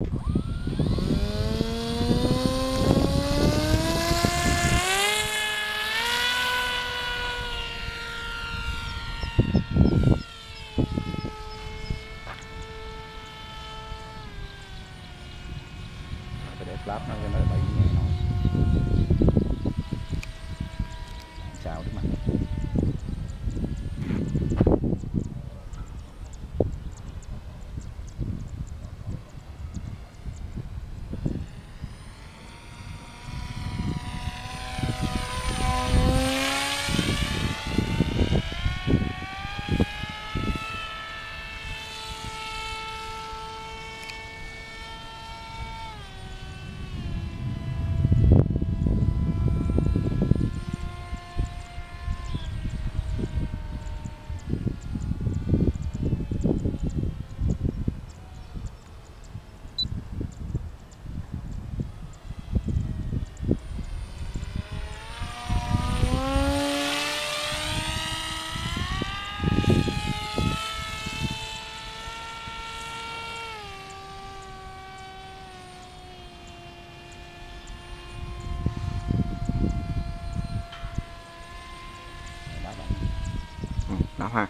phải để flap nó cho nó Ừ, đó hoa